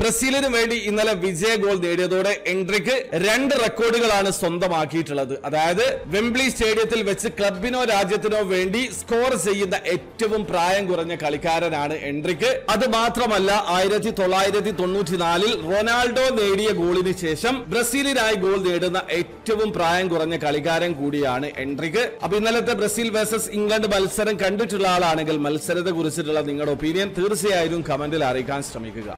ബ്രസീലിന് വേണ്ടി ഇന്നലെ വിജയ ഗോൾ നേടിയതോടെ എൻട്രിക്ക് രണ്ട് റെക്കോർഡുകളാണ് സ്വന്തമാക്കിയിട്ടുള്ളത്. അതായത് വെംബ്ലി സ്റ്റേഡിയത്തിൽ വെച്ച് ക്ലബിനോ രാജ്യത്തിനോ വേണ്ടി സ്കോർ ചെയ്യുന്ന ഏറ്റവും പ്രായം കുറഞ്ഞ കളിക്കാരനാണ് എൻട്രിക്ക്. അത് മാത്രമല്ല ആയിരത്തി തൊള്ളായിരത്തി തൊണ്ണൂറ്റിനാലിൽ റൊണാൾഡോ നേടിയ ഗോളിന് ശേഷം ബ്രസീലിനായി ഗോൾ നേടുന്ന ഏറ്റവും പ്രായം കുറഞ്ഞ കളിക്കാരൻ കൂടിയാണ് എൻട്രിക്ക്. അപ്പൊ ഇന്നലത്തെ ബ്രസീൽ വേഴ്സസ് ഇംഗ്ലണ്ട് മത്സരം കണ്ടിട്ടുള്ള ആളാണെങ്കിൽ മത്സരത്തെ കുറിച്ചിട്ടുള്ള നിങ്ങളുടെ ഒപ്പീനിയൻ തീർച്ചയായും കമന്റിൽ അറിയിക്കാൻ ശ്രമിക്കുക.